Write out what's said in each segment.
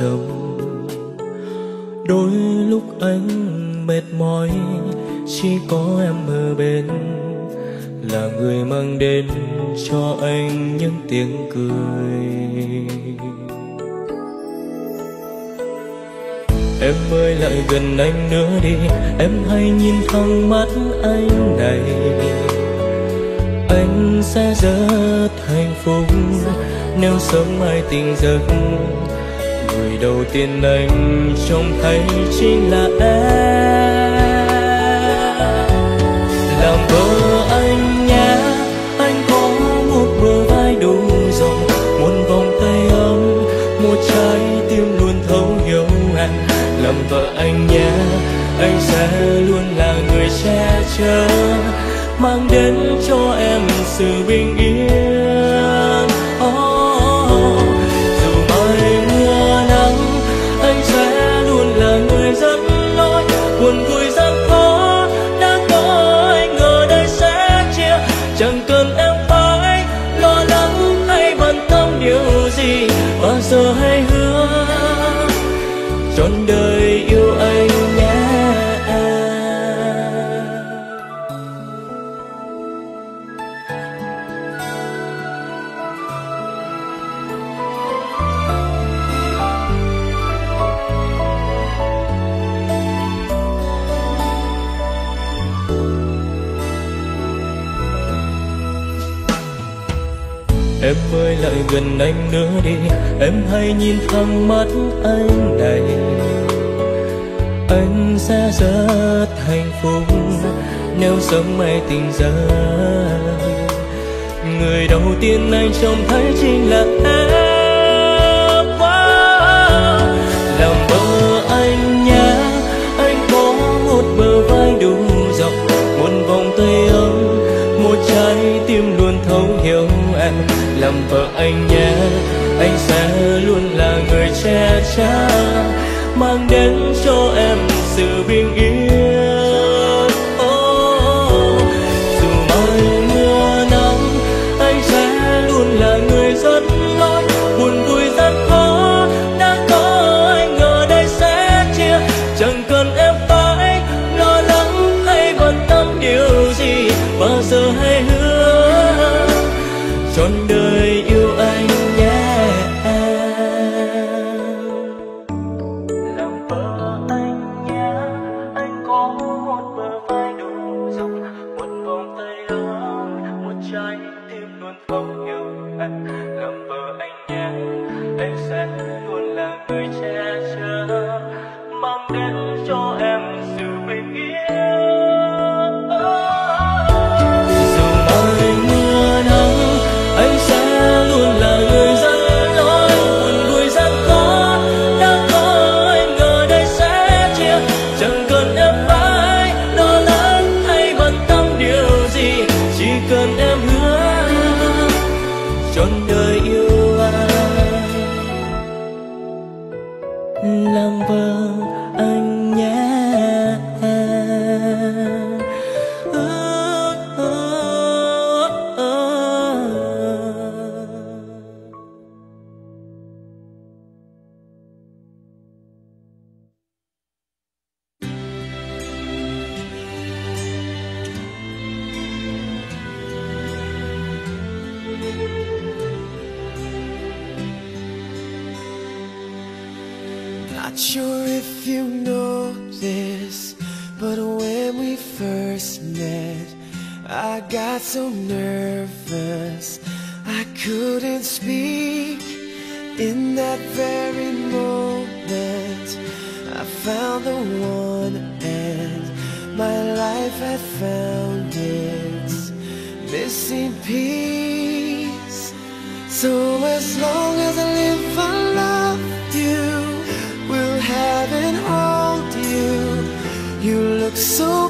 trầm. Đôi lúc anh mệt mỏi, chỉ có em ở bên. Là người mang đến cho anh những tiếng cười. Em ơi, lại gần anh nữa đi. Em hãy nhìn thẳng mắt anh này. Anh sẽ rất hạnh phúc nếu sớm mai tình giấc người đầu tiên anh trông thấy chính là em. Làm vợ anh nhé, anh có một bờ vai đủ rộng một vòng tay ấm, một trái tim luôn thấu hiểu em. Làm vợ anh nhé, anh sẽ luôn là người che chở, mang đến cho em sự bình yên. Em nhìn thẳng mắt anh này. Anh sẽ rất hạnh phúc Nếu sớm mai tình giấc Người đầu tiên anh trông thấy chính là em. Wow. Làm vợ anh nhé Anh có một bờ vai đủ rộng, Một vòng tay ấm, Một trái tim luôn thấu hiểu em. Làm vợ anh nhé anh sẽ luôn là người che chở mang đến cho em sự bình yên. Oh, dù mai mưa nắng anh sẽ luôn là người dẫn lối buồn vui gian khó. Đã có anh ở đây sẽ chia chẳng cần em phải lo lắng hay bận tâm điều gì bao giờ hãy hứa. Trọn đời found the one, and my life had found its missing piece. So as long as I live, I love you. Will have and hold you. You look so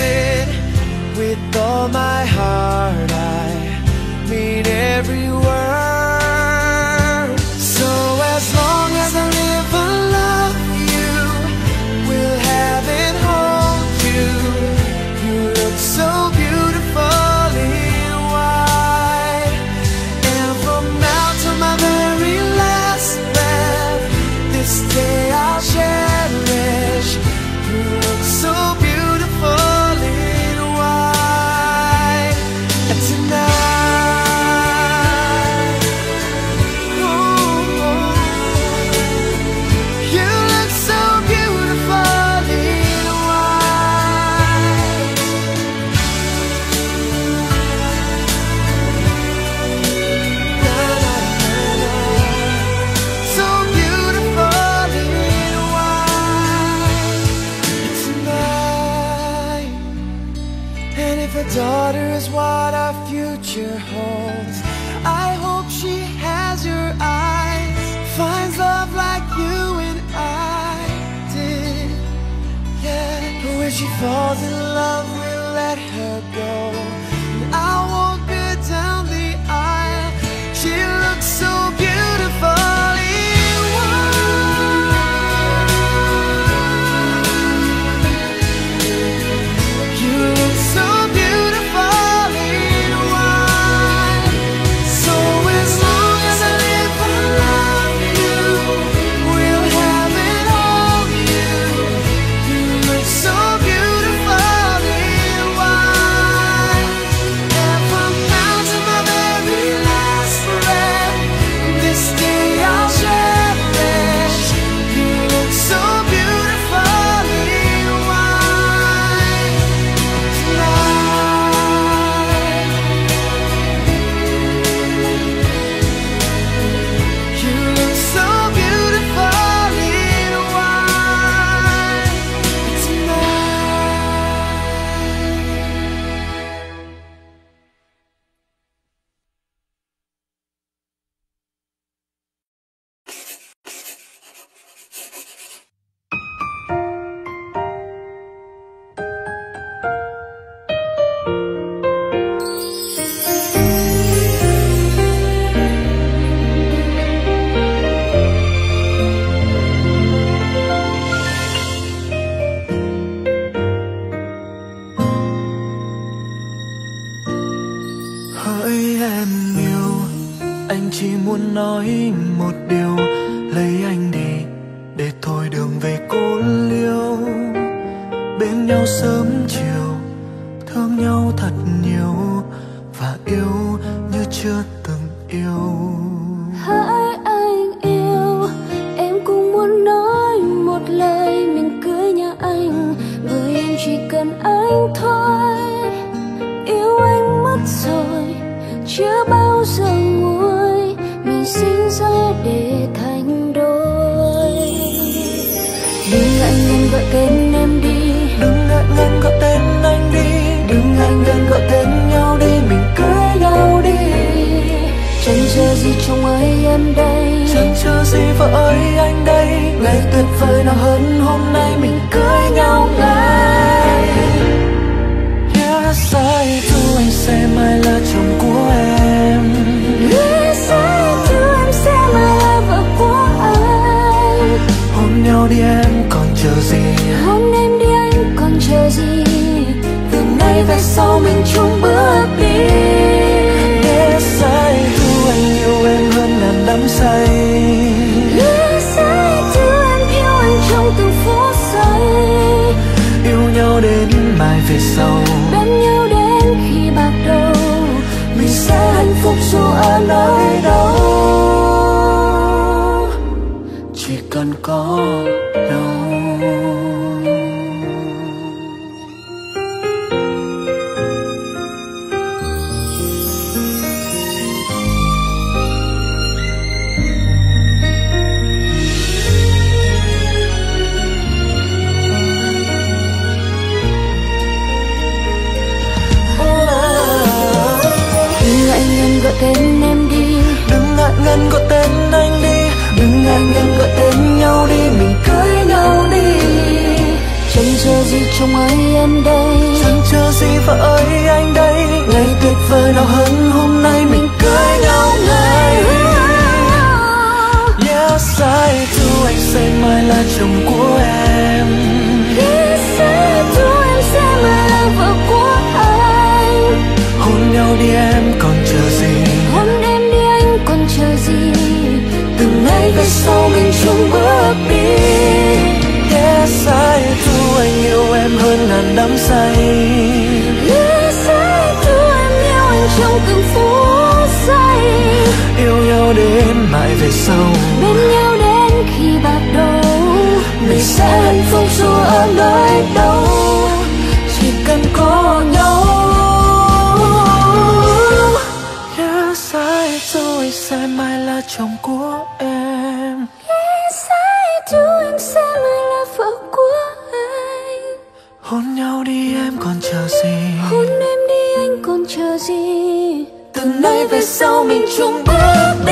it with all my heart. I mean every word. 着 vời nào hơn hôm nay mình cưới nhau ngay Yes I do anh sẽ mai là chồng của em. Yes I do em sẽ mai là vợ của anh Hôm nhau đi em còn chờ gì? Hôm em đi anh còn chờ gì? Từ nay về sau mình chung bước Giêsu nơi đó. Chỉ cần có Ngân gọi tên anh đi, đừng ngại ngần gọi tên nhau đi, mình cưới nhau đi. Chẳng chờ gì trong ấy em đây, chẳng chờ gì vợ ơi anh đây. Ngày tuyệt vời nào hơn hôm nay mình cưới nhau ngay. Yes, I do, anh sẽ mai là chồng của em. Yes, I do, em sẽ mai là vợ của anh. Hôn nhau đi em, còn chờ gì? Nay về sau mình chung bước đi. Yes I do anh yêu em hơn ngàn đắm say. Yes I do em yêu anh trong từng phút giây. Yêu nhau đến mãi về sau. Bên nhau đến khi bạc đầu. Mình sẽ hạnh phúc dù ở nơi đâu nơi về sau mình chung bước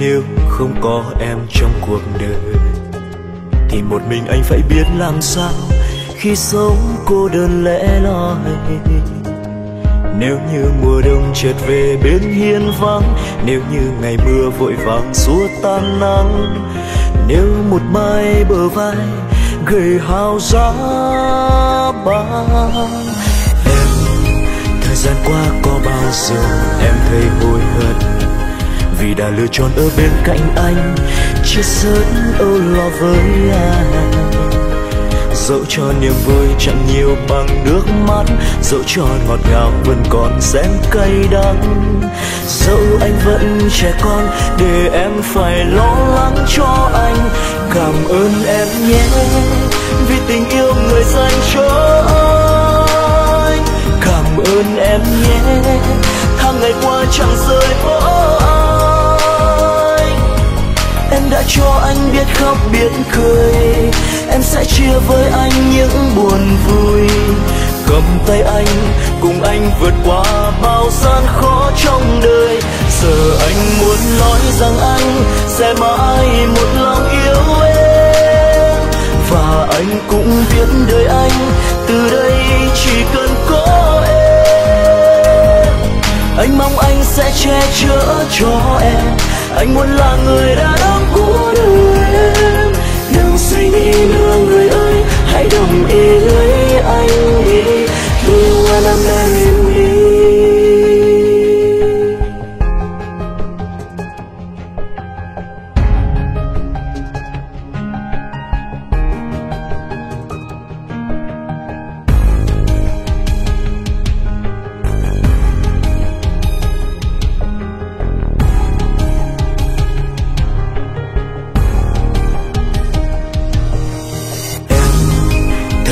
nếu không có em trong cuộc đời, thì một mình anh phải biết làm sao khi sống cô đơn lẻ loi. Nếu như mùa đông chợt về bên hiên vắng, nếu như ngày mưa vội vàng xua tan nắng, nếu một mai bờ vai gầy hao giá băng em, thời gian qua có bao giờ em thấy hối hận? Vì đã lựa chọn ở bên cạnh anh chia sớt âu lo với anh. Dẫu cho niềm vui chẳng nhiều bằng nước mắt, dẫu cho ngọt ngào vẫn còn xen cay đắng. Dẫu anh vẫn trẻ con để em phải lo lắng cho anh. Cảm ơn em nhé, vì tình yêu người dành cho anh. Cảm ơn em nhé, tháng ngày qua chẳng rời bỏ anh đã cho anh biết khóc biết cười. Em sẽ chia với anh những buồn vui. Cầm tay anh, cùng anh vượt qua bao gian khó trong đời. Giờ anh muốn nói rằng anh sẽ mãi một lòng yêu em. Và anh cũng biết đời anh từ đây chỉ cần sẽ che chở cho em. Anh muốn là người đàn ông của đời em đừng suy nghĩ nữa, người ơi, hãy đồng ý lấy anh đi. Yêu qua em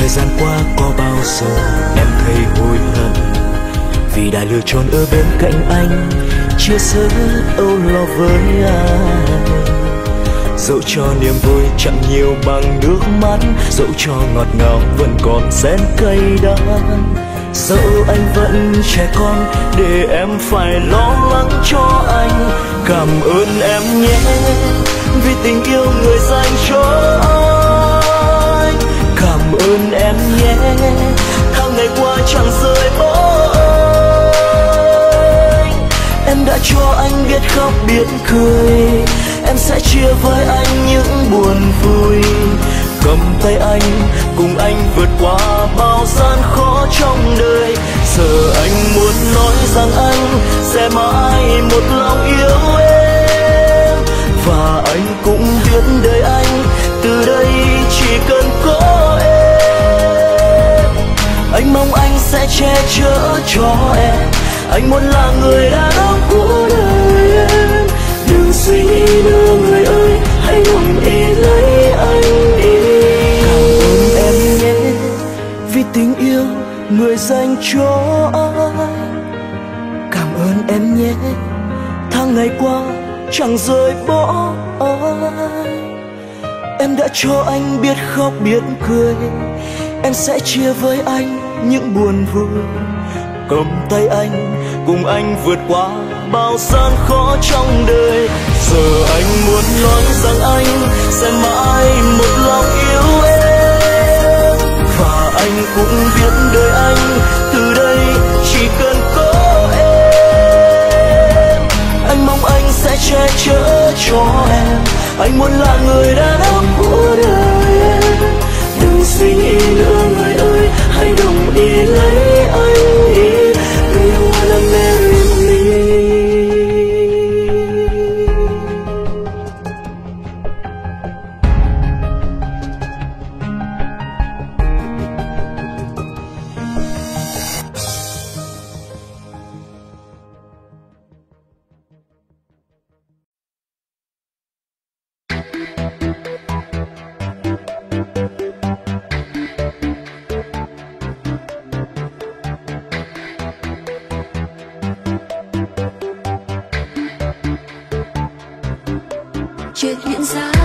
gian qua có bao giờ em thấy hối hận vì đã lựa chọn ở bên cạnh anh, chia sẻ âu lo với anh dẫu cho niềm vui chẳng nhiều bằng nước mắt, dẫu cho ngọt ngào vẫn còn xen cay đắng. Dẫu anh vẫn trẻ con để em phải lo lắng cho anh, cảm ơn em nhé. Vì tình yêu người dành cho anh cảm ơn em nhé. Tháng ngày qua chẳng rời bỏ anh em đã cho anh biết khóc biết cười. Em sẽ chia với anh những buồn vui. Cầm tay anh, cùng anh vượt qua bao gian khó trong đời. Che chở cho em. Anh muốn là người đàn ông của đời em. Đừng suy nghĩ nữa, người ơi, hãy đồng ý lấy anh đi. Cảm ơn em nhé vì tình yêu người dành cho anh cảm ơn em nhé, tháng ngày qua chẳng rời bỏ anh em đã cho anh biết khóc biết cười. Em sẽ chia với anh những buồn vui. Cầm tay anh, cùng anh vượt qua bao gian khó trong đời. Giờ anh muốn nói rằng anh sẽ mãi một lòng yêu em. Và anh cũng biết đời anh từ đây chỉ cần có em. Anh mong anh sẽ che chở cho em. Anh muốn là người đàn ông của đời em. Đừng suy nghĩ nữa, người ơi hãy đồng ý lấy anh. inside.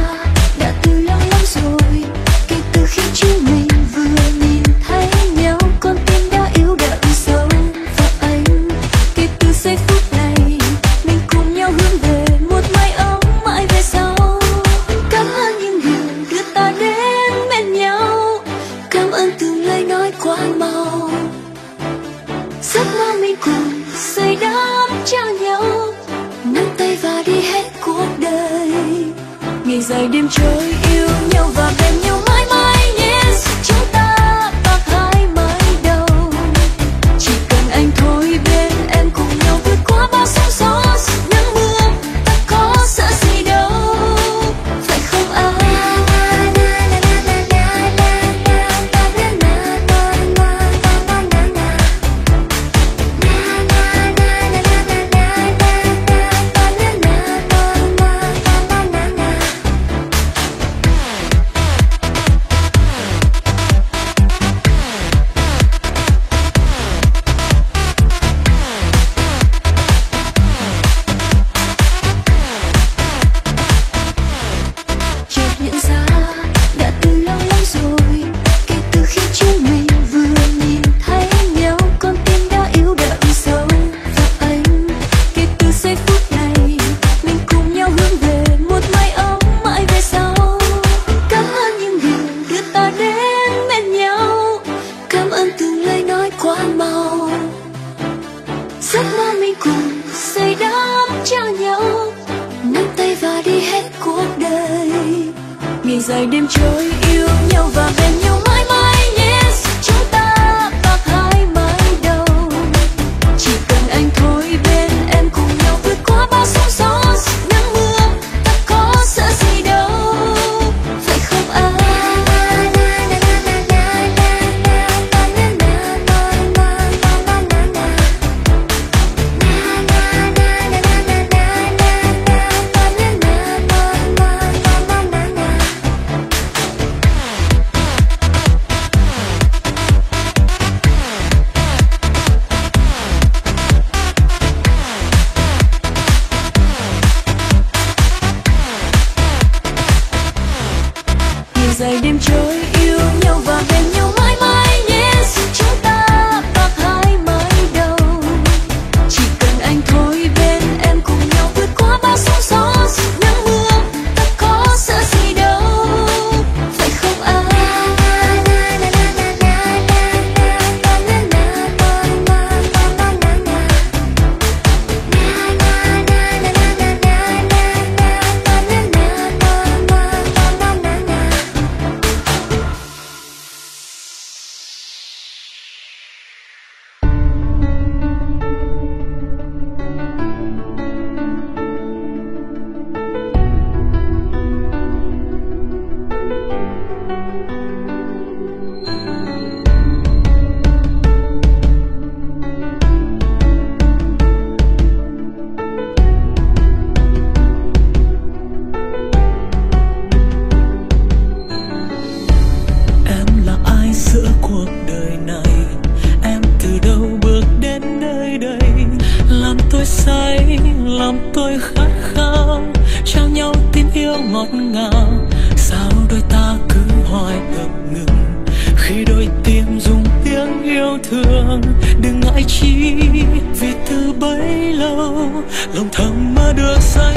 Lòng thầm mơ được say.